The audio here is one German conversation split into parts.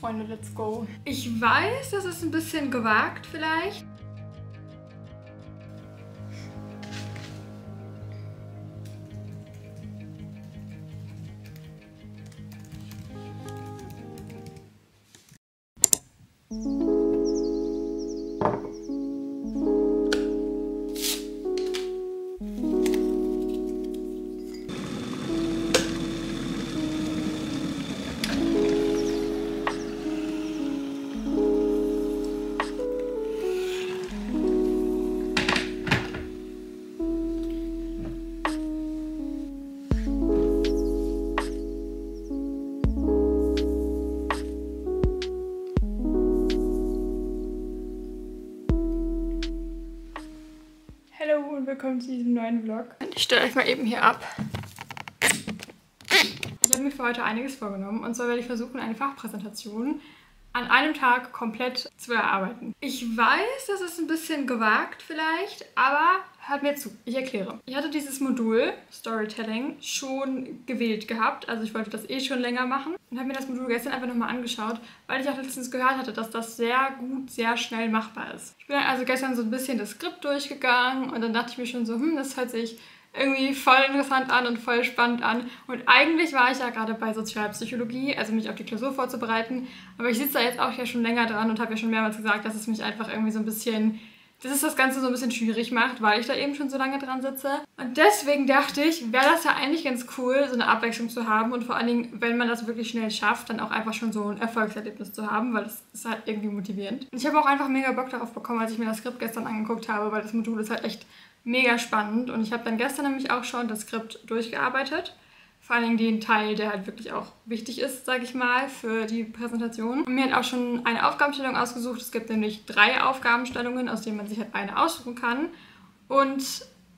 Freunde, let's go. Ich weiß, das ist ein bisschen gewagt vielleicht. Willkommen zu diesem neuen Vlog. Ich stelle euch mal eben hier ab. Ich habe mir für heute einiges vorgenommen und zwar werde ich versuchen, eine Fachpräsentation an einem Tag komplett zu erarbeiten. Ich weiß, das ist ein bisschen gewagt vielleicht, aber hört mir zu. Ich erkläre. Ich hatte dieses Modul Storytelling schon gewählt gehabt, also ich wollte das eh schon länger machen und habe mir das Modul gestern einfach nochmal angeschaut, weil ich auch letztens gehört hatte, dass das sehr gut, sehr schnell machbar ist. Ich bin also gestern so ein bisschen das Skript durchgegangen und dann dachte ich mir schon so, hm, das hört sich irgendwie voll interessant an und voll spannend an. Und eigentlich war ich ja gerade bei Sozialpsychologie, also mich auf die Klausur vorzubereiten. Aber ich sitze da jetzt auch ja schon länger dran und habe ja schon mehrmals gesagt, dass es mich einfach irgendwie so ein bisschen, dass es das Ganze so ein bisschen schwierig macht, weil ich da eben schon so lange dran sitze. Und deswegen dachte ich, wäre das ja eigentlich ganz cool, so eine Abwechslung zu haben und vor allen Dingen, wenn man das wirklich schnell schafft, dann auch einfach schon so ein Erfolgserlebnis zu haben, weil das ist halt irgendwie motivierend. Und ich habe auch einfach mega Bock darauf bekommen, als ich mir das Skript gestern angeguckt habe, weil das Modul ist halt echt mega spannend und ich habe dann gestern nämlich auch schon das Skript durchgearbeitet. Vor allen Dingen den Teil, der halt wirklich auch wichtig ist, sage ich mal, für die Präsentation. Und mir hat auch schon eine Aufgabenstellung ausgesucht. Es gibt nämlich drei Aufgabenstellungen, aus denen man sich halt eine aussuchen kann. Und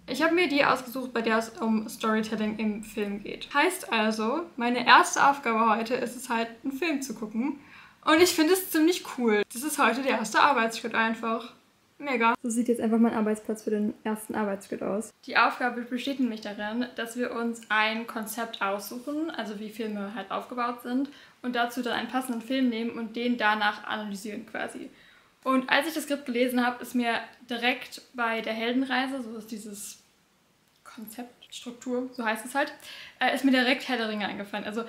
ich habe mir die ausgesucht, bei der es um Storytelling im Film geht. Heißt also, meine erste Aufgabe heute ist es halt, einen Film zu gucken. Und ich finde es ziemlich cool. Das ist heute der erste Arbeitsschritt einfach. Mega. So sieht jetzt einfach mein Arbeitsplatz für den ersten Arbeitsschritt aus. Die Aufgabe besteht nämlich darin, dass wir uns ein Konzept aussuchen, also wie Filme halt aufgebaut sind, und dazu dann einen passenden Film nehmen und den danach analysieren quasi. Und als ich das Skript gelesen habe, ist mir direkt bei der Heldenreise, so ist dieses Konzeptstruktur, so heißt es halt, äh, ist mir direkt Herr der Ringe eingefallen. Also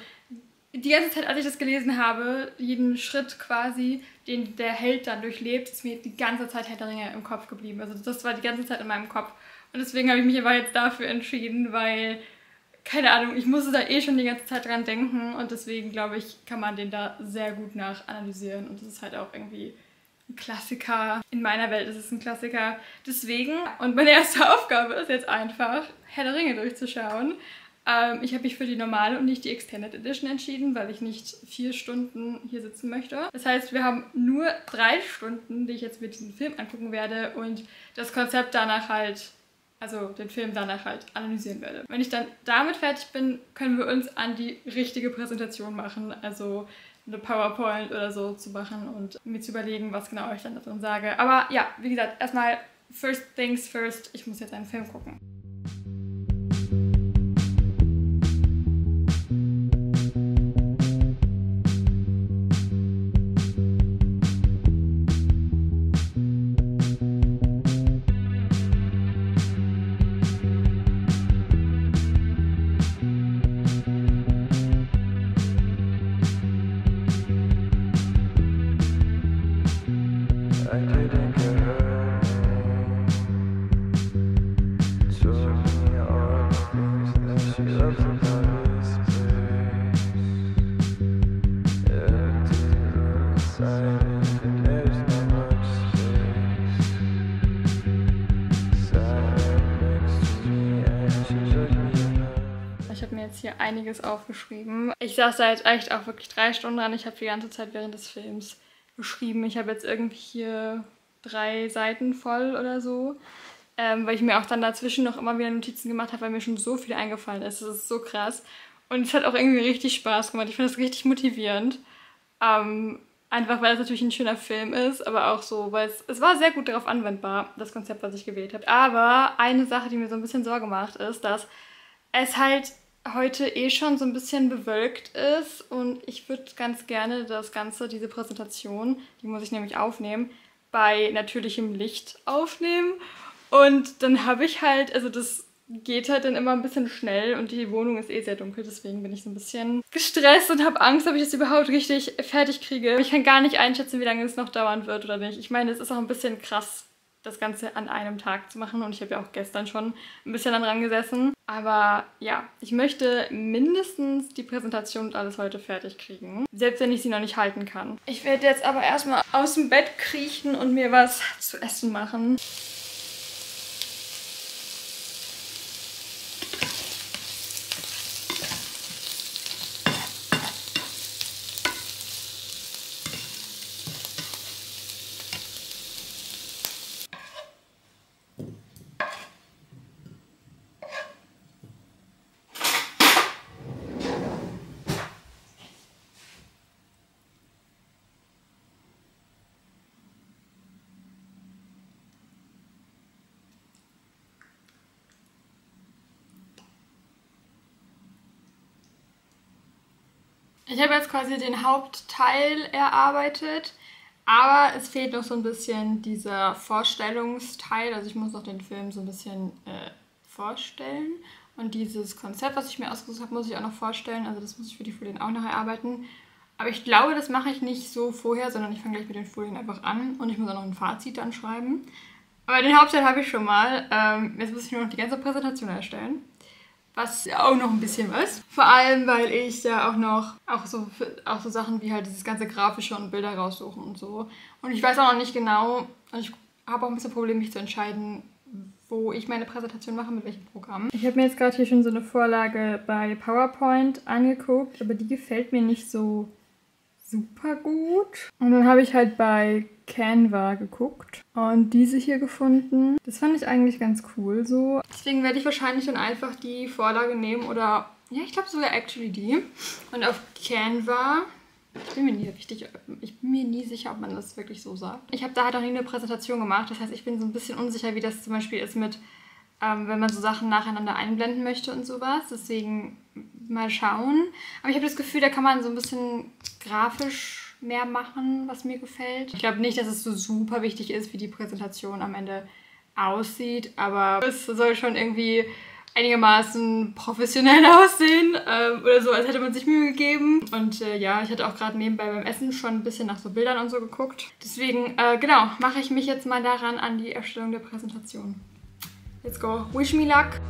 die ganze Zeit, als ich das gelesen habe, jeden Schritt quasi, den der Held dann durchlebt, ist mir die ganze Zeit Herr der Ringe im Kopf geblieben. Also das war die ganze Zeit in meinem Kopf. Und deswegen habe ich mich aber jetzt dafür entschieden, weil, keine Ahnung, ich musste da eh schon die ganze Zeit dran denken und deswegen, glaube ich, kann man den da sehr gut nachanalysieren. Und das ist halt auch irgendwie ein Klassiker. In meiner Welt ist es ein Klassiker. Deswegen, und meine erste Aufgabe ist jetzt einfach, Herr der Ringe durchzuschauen. Ähm, ich habe mich für die normale und nicht die Extended Edition entschieden, weil ich nicht vier Stunden hier sitzen möchte. Das heißt, wir haben nur drei Stunden, die ich jetzt mit diesem Film angucken werde und das Konzept danach halt, also den Film danach halt analysieren werde. Wenn ich dann damit fertig bin, können wir uns an die richtige Präsentation machen, also eine PowerPoint oder so zu machen und mir zu überlegen, was genau ich dann darin sage. Aber ja, wie gesagt, erstmal first things first, ich muss jetzt einen Film gucken. Jetzt hier einiges aufgeschrieben. Ich saß da jetzt echt auch wirklich drei Stunden dran. Ich habe die ganze Zeit während des Films geschrieben. Ich habe jetzt irgendwie hier drei Seiten voll oder so. Ähm, weil ich mir auch dann dazwischen noch immer wieder Notizen gemacht habe, weil mir schon so viel eingefallen ist. Das ist so krass. Und es hat auch irgendwie richtig Spaß gemacht. Ich finde das richtig motivierend. Ähm, einfach weil es natürlich ein schöner Film ist, aber auch so, weil es, es war sehr gut darauf anwendbar, das Konzept, was ich gewählt habe. Aber eine Sache, die mir so ein bisschen Sorge macht, ist, dass es halt heute eh schon so ein bisschen bewölkt ist und ich würde ganz gerne das Ganze, diese Präsentation, die muss ich nämlich aufnehmen, bei natürlichem Licht aufnehmen. Und dann habe ich halt, also das geht halt dann immer ein bisschen schnell und die Wohnung ist eh sehr dunkel, deswegen bin ich so ein bisschen gestresst und habe Angst, ob ich das überhaupt richtig fertig kriege. Ich kann gar nicht einschätzen, wie lange es noch dauern wird oder nicht. Ich meine, es ist auch ein bisschen krass, das Ganze an einem Tag zu machen und ich habe ja auch gestern schon ein bisschen daran gesessen. Aber ja, ich möchte mindestens die Präsentation und alles heute fertig kriegen, selbst wenn ich sie noch nicht halten kann. Ich werde jetzt aber erstmal aus dem Bett kriechen und mir was zu essen machen. Ich habe jetzt quasi den Hauptteil erarbeitet, aber es fehlt noch so ein bisschen dieser Vorstellungsteil. Also ich muss noch den Film so ein bisschen äh, vorstellen. Und dieses Konzept, was ich mir ausgesucht habe, muss ich auch noch vorstellen. Also das muss ich für die Folien auch noch erarbeiten. Aber ich glaube, das mache ich nicht so vorher, sondern ich fange gleich mit den Folien einfach an und ich muss auch noch ein Fazit dann schreiben. Aber den Hauptteil habe ich schon mal. Ähm, jetzt muss ich nur noch die ganze Präsentation erstellen was auch noch ein bisschen was. Vor allem, weil ich ja auch noch auch so, auch so Sachen wie halt dieses ganze Grafische und Bilder raussuchen und so. Und ich weiß auch noch nicht genau, und ich habe auch ein bisschen Probleme, mich zu entscheiden, wo ich meine Präsentation mache, mit welchem Programm. Ich habe mir jetzt gerade hier schon so eine Vorlage bei PowerPoint angeguckt, aber die gefällt mir nicht so super gut. Und dann habe ich halt bei Canva geguckt und diese hier gefunden. Das fand ich eigentlich ganz cool so. Deswegen werde ich wahrscheinlich dann einfach die Vorlage nehmen oder, ja, ich glaube sogar actually die. Und auf Canva ich bin mir nie richtig, ich bin mir nie sicher, ob man das wirklich so sagt. Ich habe da halt auch nie eine Präsentation gemacht. Das heißt, ich bin so ein bisschen unsicher, wie das zum Beispiel ist mit, ähm, wenn man so Sachen nacheinander einblenden möchte und sowas. Deswegen mal schauen. Aber ich habe das Gefühl, da kann man so ein bisschen grafisch mehr machen, was mir gefällt. Ich glaube nicht, dass es so super wichtig ist, wie die Präsentation am Ende aussieht, aber es soll schon irgendwie einigermaßen professionell aussehen ähm, oder so, als hätte man sich Mühe gegeben. Und äh, ja, ich hatte auch gerade nebenbei beim Essen schon ein bisschen nach so Bildern und so geguckt. Deswegen, äh, genau, mache ich mich jetzt mal daran an die Erstellung der Präsentation. Let's go. Wish me luck.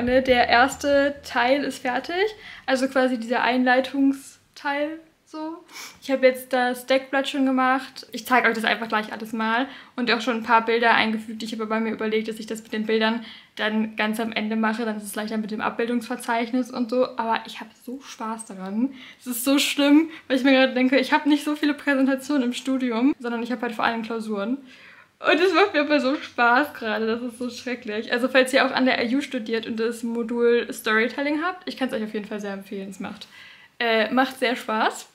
Freunde, der erste Teil ist fertig. Also quasi dieser Einleitungsteil so. Ich habe jetzt das Deckblatt schon gemacht. Ich zeige euch das einfach gleich alles mal. Und auch schon ein paar Bilder eingefügt. Ich habe bei mir überlegt, dass ich das mit den Bildern dann ganz am Ende mache. Dann ist es leichter mit dem Abbildungsverzeichnis und so. Aber ich habe so Spaß daran. Es ist so schlimm, weil ich mir gerade denke, ich habe nicht so viele Präsentationen im Studium, sondern ich habe halt vor allem Klausuren. Und es macht mir aber so Spaß gerade, das ist so schrecklich. Also falls ihr auch an der IU studiert und das Modul Storytelling habt, ich kann es euch auf jeden Fall sehr empfehlen, es macht, äh, macht sehr Spaß.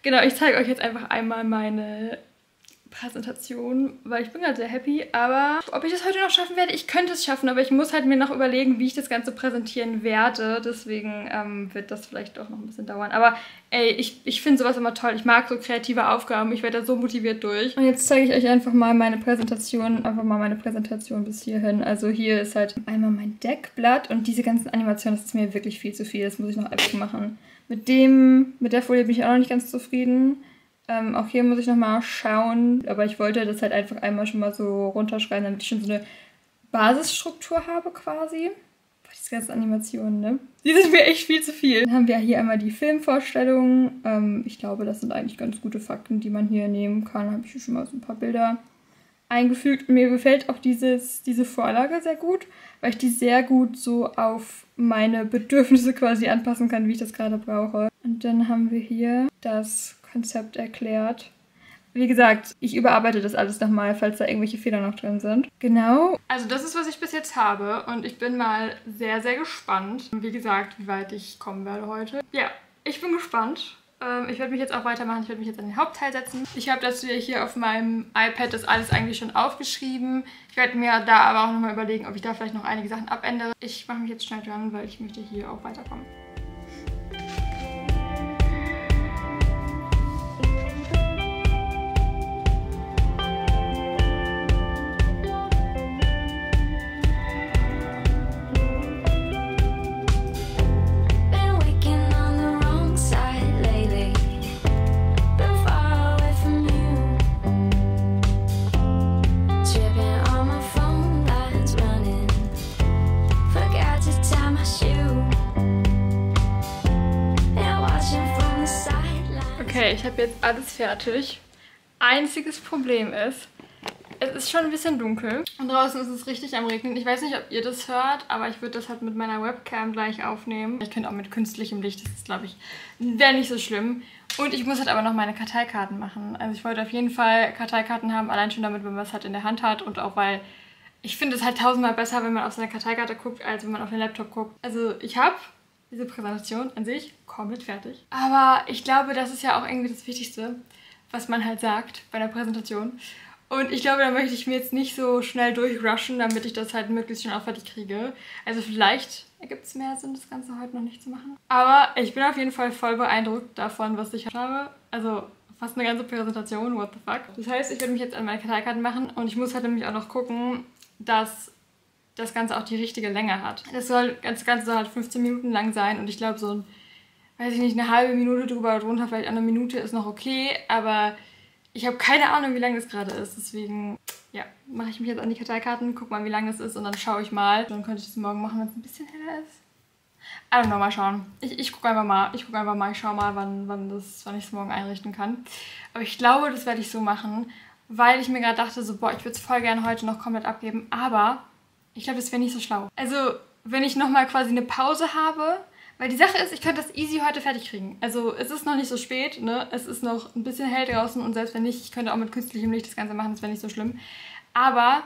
Genau, ich zeige euch jetzt einfach einmal meine Präsentation, weil ich bin gerade sehr happy. Aber ob ich das heute noch schaffen werde, ich könnte es schaffen, aber ich muss halt mir noch überlegen, wie ich das Ganze präsentieren werde. Deswegen ähm, wird das vielleicht doch noch ein bisschen dauern. Aber ey, ich, ich finde sowas immer toll. Ich mag so kreative Aufgaben. Ich werde da so motiviert durch. Und jetzt zeige ich euch einfach mal meine Präsentation. Einfach mal meine Präsentation bis hierhin. Also hier ist halt einmal mein Deckblatt und diese ganzen Animationen, das ist mir wirklich viel zu viel. Das muss ich noch einfach machen. Mit dem, mit der Folie bin ich auch noch nicht ganz zufrieden. Ähm, auch hier muss ich nochmal schauen, aber ich wollte das halt einfach einmal schon mal so runterschreiben, damit ich schon so eine Basisstruktur habe quasi. diese ganzen Animationen, ne? Die sind mir echt viel zu viel. Dann haben wir hier einmal die Filmvorstellung. Ähm, ich glaube, das sind eigentlich ganz gute Fakten, die man hier nehmen kann. Habe ich hier schon mal so ein paar Bilder eingefügt. Mir gefällt auch dieses, diese Vorlage sehr gut, weil ich die sehr gut so auf meine Bedürfnisse quasi anpassen kann, wie ich das gerade brauche. Und dann haben wir hier das Konzept erklärt. Wie gesagt, ich überarbeite das alles nochmal, falls da irgendwelche Fehler noch drin sind. Genau. Also das ist, was ich bis jetzt habe und ich bin mal sehr, sehr gespannt. Wie gesagt, wie weit ich kommen werde heute. Ja, ich bin gespannt. Ähm, ich werde mich jetzt auch weitermachen. Ich werde mich jetzt an den Hauptteil setzen. Ich habe das hier auf meinem iPad das alles eigentlich schon aufgeschrieben. Ich werde mir da aber auch nochmal überlegen, ob ich da vielleicht noch einige Sachen abändere. Ich mache mich jetzt schnell dran, weil ich möchte hier auch weiterkommen. Ich habe jetzt alles fertig. Einziges Problem ist, es ist schon ein bisschen dunkel und draußen ist es richtig am Regnen. Ich weiß nicht, ob ihr das hört, aber ich würde das halt mit meiner Webcam gleich aufnehmen. Ich könnte auch mit künstlichem Licht, das ist, glaube ich, wäre nicht so schlimm. Und ich muss halt aber noch meine Karteikarten machen. Also ich wollte auf jeden Fall Karteikarten haben, allein schon damit, wenn man es halt in der Hand hat und auch weil ich finde es halt tausendmal besser, wenn man auf seine Karteikarte guckt, als wenn man auf den Laptop guckt. Also ich habe diese Präsentation an sich komplett fertig. Aber ich glaube, das ist ja auch irgendwie das Wichtigste, was man halt sagt bei einer Präsentation. Und ich glaube, da möchte ich mir jetzt nicht so schnell durchrushen, damit ich das halt möglichst schnell auch fertig kriege. Also vielleicht ergibt es mehr Sinn, das Ganze heute noch nicht zu machen. Aber ich bin auf jeden Fall voll beeindruckt davon, was ich habe. Also fast eine ganze Präsentation, what the fuck. Das heißt, ich werde mich jetzt an meine Karteikarten machen und ich muss halt nämlich auch noch gucken, dass das Ganze auch die richtige Länge hat. Das soll das Ganze soll halt 15 Minuten lang sein und ich glaube so ein, weiß ich nicht, eine halbe Minute drüber oder drunter, vielleicht eine Minute ist noch okay, aber ich habe keine Ahnung, wie lang das gerade ist. Deswegen, ja, mache ich mich jetzt an die Karteikarten, guck mal, wie lang das ist und dann schaue ich mal. Dann könnte ich das morgen machen, wenn es ein bisschen heller ist. I don't know, mal schauen. Ich, ich gucke einfach mal. Ich gucke einfach mal, ich schaue mal, wann, wann, wann ich es morgen einrichten kann. Aber ich glaube, das werde ich so machen, weil ich mir gerade dachte, so, boah, ich würde es voll gerne heute noch komplett abgeben. Aber ich glaube, das wäre nicht so schlau. Also, wenn ich nochmal quasi eine Pause habe, weil die Sache ist, ich könnte das easy heute fertig kriegen. Also, es ist noch nicht so spät, ne? Es ist noch ein bisschen hell draußen und selbst wenn nicht, ich könnte auch mit künstlichem Licht das Ganze machen, das wäre nicht so schlimm. Aber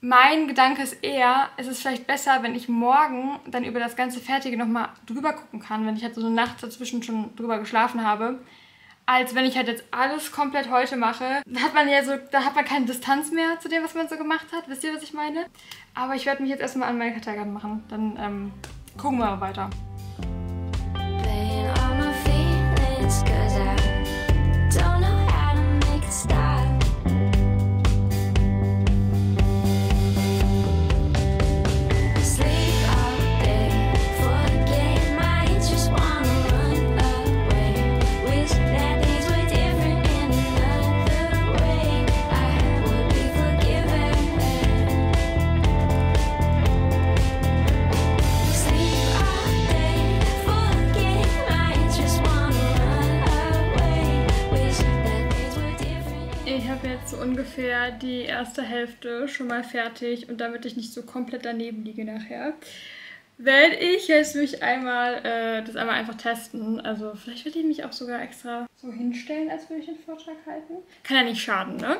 mein Gedanke ist eher, es ist vielleicht besser, wenn ich morgen dann über das ganze Fertige nochmal drüber gucken kann, wenn ich halt so eine Nacht dazwischen schon drüber geschlafen habe, als wenn ich halt jetzt alles komplett heute mache. Da hat man ja so, da hat man keine Distanz mehr zu dem, was man so gemacht hat. Wisst ihr, was ich meine? Aber ich werde mich jetzt erstmal an meine Karteikarten machen. Dann ähm, gucken wir mal weiter. Jetzt so ungefähr die erste Hälfte schon mal fertig und damit ich nicht so komplett daneben liege nachher, werde ich jetzt mich einmal äh, das einmal einfach testen. Also vielleicht werde ich mich auch sogar extra so hinstellen, als würde ich den Vortrag halten. Kann ja nicht schaden, ne?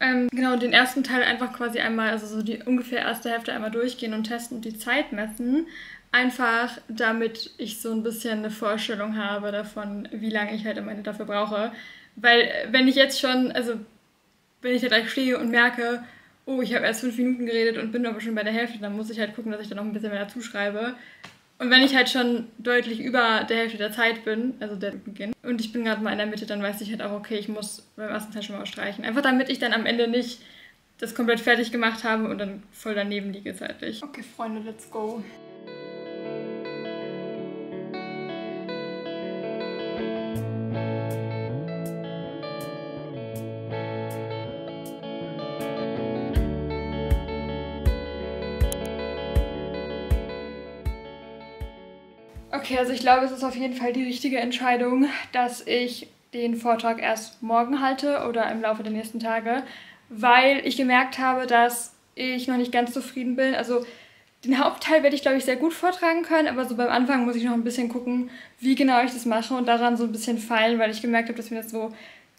Ähm, genau, den ersten Teil einfach quasi einmal, also so die ungefähr erste Hälfte einmal durchgehen und testen und die Zeit messen. Einfach damit ich so ein bisschen eine Vorstellung habe davon, wie lange ich halt am Ende dafür brauche. Weil äh, wenn ich jetzt schon, also wenn ich da gleich stehe und merke, oh, ich habe erst fünf Minuten geredet und bin aber schon bei der Hälfte, dann muss ich halt gucken, dass ich da noch ein bisschen mehr dazu schreibe. Und wenn ich halt schon deutlich über der Hälfte der Zeit bin, also der Beginn, und ich bin gerade mal in der Mitte, dann weiß ich halt auch, okay, ich muss beim ersten Teil schon mal streichen. Einfach damit ich dann am Ende nicht das komplett fertig gemacht habe und dann voll daneben liege zeitlich. Okay, Freunde, let's go. Okay, also ich glaube, es ist auf jeden Fall die richtige Entscheidung, dass ich den Vortrag erst morgen halte oder im Laufe der nächsten Tage, weil ich gemerkt habe, dass ich noch nicht ganz zufrieden bin. Also den Hauptteil werde ich, glaube ich, sehr gut vortragen können, aber so beim Anfang muss ich noch ein bisschen gucken, wie genau ich das mache und daran so ein bisschen feilen, weil ich gemerkt habe, dass mir das so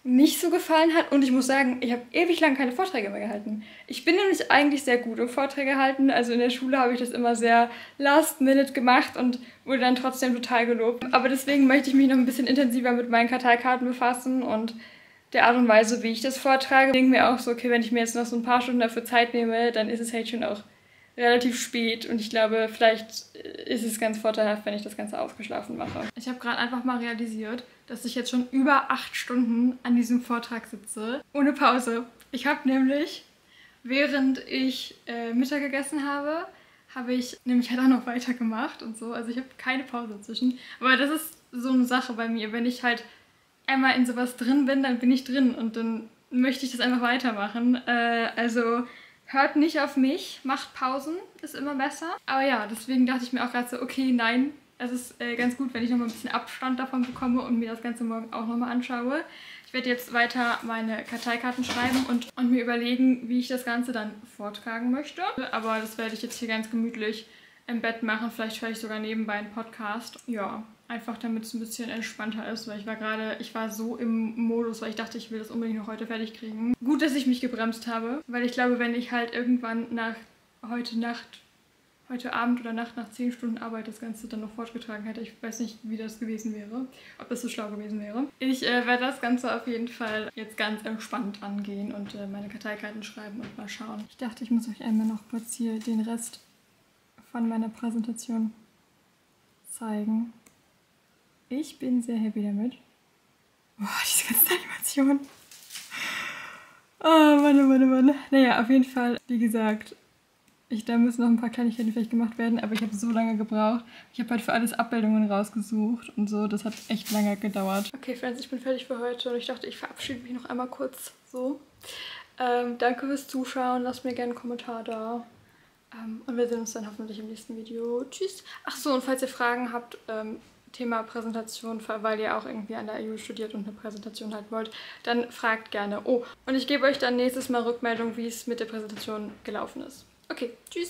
nicht so gefallen hat. Und ich muss sagen, ich habe ewig lang keine Vorträge mehr gehalten. Ich bin nämlich eigentlich sehr gut im Vorträge halten. Also in der Schule habe ich das immer sehr last minute gemacht und wurde dann trotzdem total gelobt. Aber deswegen möchte ich mich noch ein bisschen intensiver mit meinen Karteikarten befassen und der Art und Weise, wie ich das vortrage. Ich denke mir auch so, okay, wenn ich mir jetzt noch so ein paar Stunden dafür Zeit nehme, dann ist es halt schon auch relativ spät und ich glaube, vielleicht ist es ganz vorteilhaft, wenn ich das Ganze ausgeschlafen mache. Ich habe gerade einfach mal realisiert, dass ich jetzt schon über acht Stunden an diesem Vortrag sitze, ohne Pause. Ich habe nämlich, während ich äh, Mittag gegessen habe, habe ich nämlich halt auch noch weitergemacht und so. Also ich habe keine Pause dazwischen. Aber das ist so eine Sache bei mir. Wenn ich halt einmal in sowas drin bin, dann bin ich drin und dann möchte ich das einfach weitermachen. Äh, also hört nicht auf mich, macht Pausen, ist immer besser. Aber ja, deswegen dachte ich mir auch gerade so, okay, nein, es ist äh, ganz gut, wenn ich nochmal ein bisschen Abstand davon bekomme und mir das Ganze morgen auch nochmal anschaue. Ich werde jetzt weiter meine Karteikarten schreiben und, und mir überlegen, wie ich das Ganze dann vortragen möchte. Aber das werde ich jetzt hier ganz gemütlich im Bett machen. Vielleicht höre ich sogar nebenbei einen Podcast. Ja, einfach damit es ein bisschen entspannter ist, weil ich war gerade, ich war so im Modus, weil ich dachte, ich will das unbedingt noch heute fertig kriegen. Gut, dass ich mich gebremst habe, weil ich glaube, wenn ich halt irgendwann nach heute Nacht, heute Abend oder Nacht nach 10 Stunden Arbeit das Ganze dann noch fortgetragen hätte, ich weiß nicht, wie das gewesen wäre, ob das so schlau gewesen wäre. Ich äh, werde das Ganze auf jeden Fall jetzt ganz entspannt angehen und äh, meine Karteikarten schreiben und mal schauen. Ich dachte, ich muss euch einmal noch kurz hier den Rest von meiner Präsentation zeigen. Ich bin sehr happy damit. Boah, diese ganzen Animationen. Oh Mann, oh Mann, oh Mann. Naja, auf jeden Fall, wie gesagt, ich, da müssen noch ein paar Kleinigkeiten vielleicht gemacht werden, aber ich habe so lange gebraucht. Ich habe halt für alles Abbildungen rausgesucht und so. Das hat echt lange gedauert. Okay, Friends, ich bin fertig für heute und ich dachte, ich verabschiede mich noch einmal kurz so. Ähm, danke fürs Zuschauen. Lasst mir gerne einen Kommentar da. Ähm, und wir sehen uns dann hoffentlich im nächsten Video. Tschüss. Ach so, und falls ihr Fragen habt, ähm, Thema Präsentation, weil ihr auch irgendwie an der EU studiert und eine Präsentation halten wollt, dann fragt gerne. Oh, und ich gebe euch dann nächstes Mal Rückmeldung, wie es mit der Präsentation gelaufen ist. Okay, tschüss.